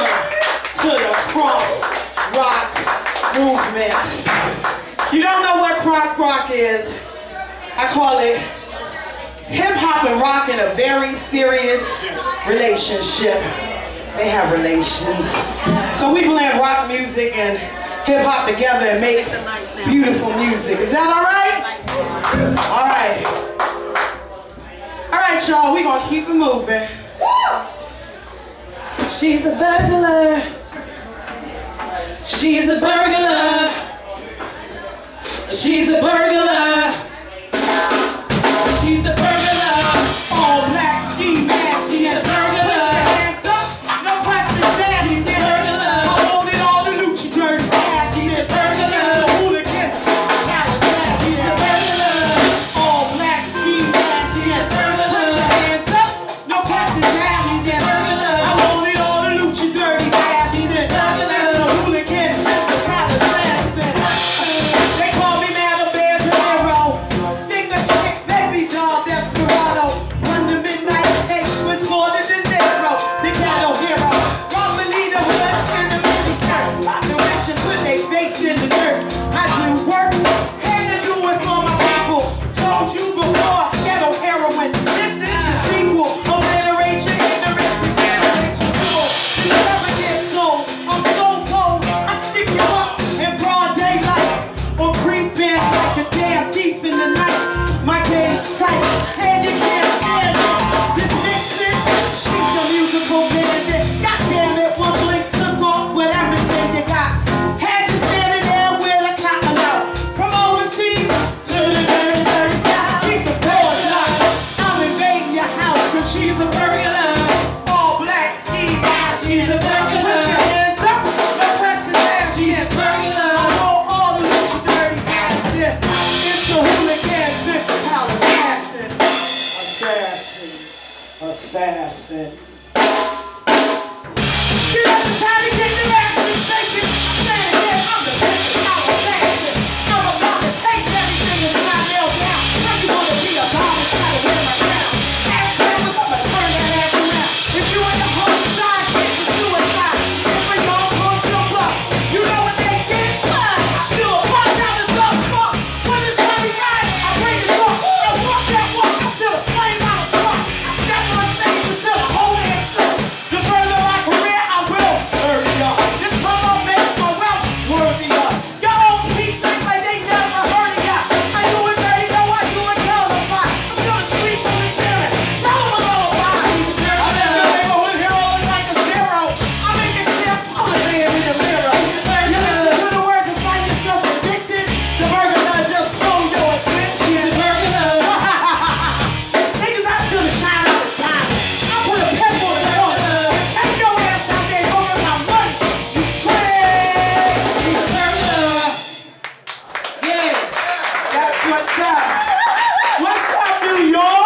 to the crunk rock movement. You don't know what crunk rock is. I call it hip-hop and rock in a very serious relationship. They have relations. So we blend rock music and hip-hop together and make beautiful music. Is that all right? All right. All right, y'all, we gonna keep it moving. She's a burglar. She's a burglar. She's a burglar. she's a burglar. All black she's a burglar. Put your hands up, no questions asked. She's a burglar. I know all. It's the hooligan, the palace. Assassin, assassin. What's up? What's up, New York?